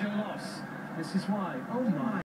major loss. This is why. Oh my.